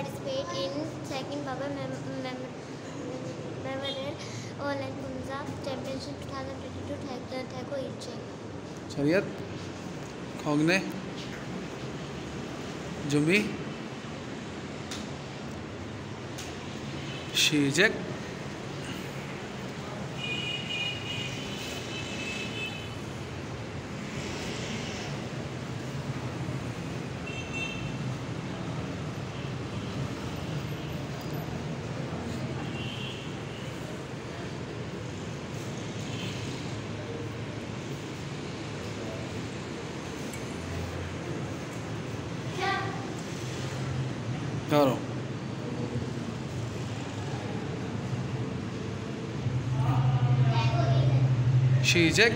in Baba Memorial Online Punjab Championship 2022 Thaco Iche. शरीयत खोगने zombie शीजक करो। शीजक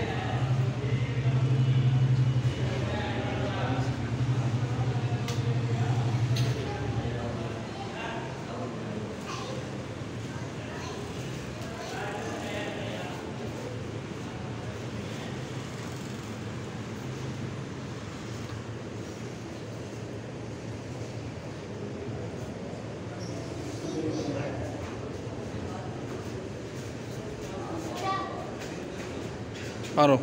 करो